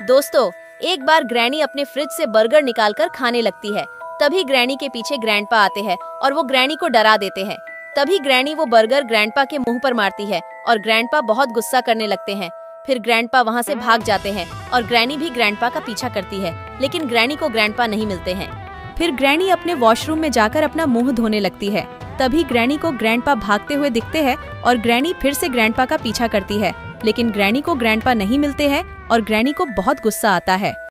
दोस्तों, एक बार ग्रैनी अपने फ्रिज से बर्गर निकालकर खाने लगती है। तभी ग्रैनी के पीछे ग्रैंडपा आते हैं और वो ग्रैनी को डरा देते हैं। तभी ग्रैनी वो बर्गर ग्रैंडपा के मुँह पर मारती है और ग्रैंडपा बहुत गुस्सा करने लगते हैं। फिर ग्रैंडपा वहाँ से भाग जाते हैं और ग्रैनी भी ग्रैंडपा का पीछा करती है, लेकिन ग्रैनी को ग्रैंडपा नहीं मिलते हैं। फिर ग्रैनी अपने वॉशरूम में जाकर अपना मुँह धोने लगती है। तभी ग्रैनी को ग्रैंडपा भागते हुए दिखते हैं और ग्रैनी फिर से ग्रैंडपा का पीछा करती है। लेकिन ग्रैनी को ग्रैंडपा नहीं मिलते हैं और ग्रैनी को बहुत गुस्सा आता है।